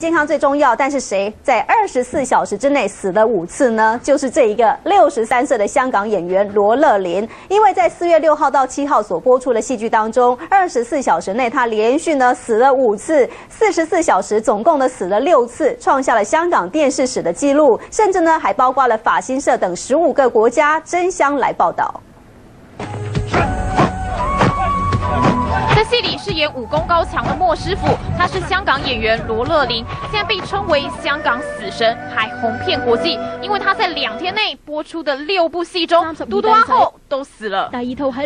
健康最重要，但是谁在二十四小时之内死了五次呢？就是这一个六十三岁的香港演员罗乐林，因为在四月六号到七号所播出的戏剧当中，二十四小时内他连续呢死了五次，四十四小时总共呢死了六次，创下了香港电视史的记录，甚至呢还包括了法新社等十五个国家争相来报道。里饰演武功高强的莫师傅，他是香港演员罗乐林，现在被称为香港死神，还红遍国际。因为他在两天内播出的六部戏中，嘟阿后都死了。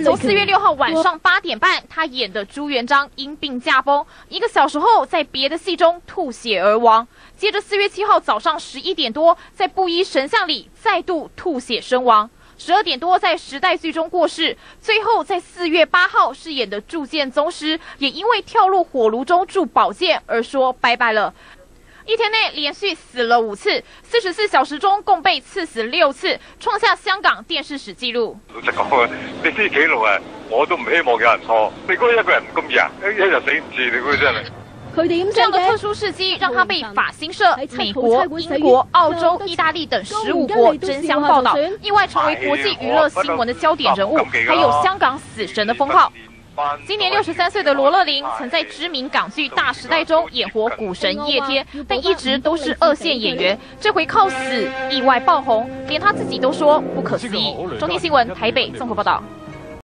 从四月六号晚上八点半，他演的朱元璋因病驾崩，一个小时后在别的戏中吐血而亡，接着四月七号早上十一点多，在布衣神像里再度吐血身亡。十二点多在《时代剧》中过世，最后在四月八号饰演的铸剑宗师也因为跳入火炉中铸宝剑而说拜拜了。一天内连续死了五次，四十四小时中共被刺死六次，创下香港电视史纪录。老实讲啊，你这纪录啊，我都唔希望有人错。你哥一个人咁弱，一日死五次，你估真系。这样的特殊事迹让他被法新社、美国、英国、澳洲、意大利等十五国争相报道，意外成为国际娱乐新闻的焦点人物，还有“香港死神”的封号。今年六十三岁的罗乐林，曾在知名港剧《大时代》中演活股神叶天，但一直都是二线演员。这回靠死意外爆红，连他自己都说不可思议。中天新闻台北综合报道。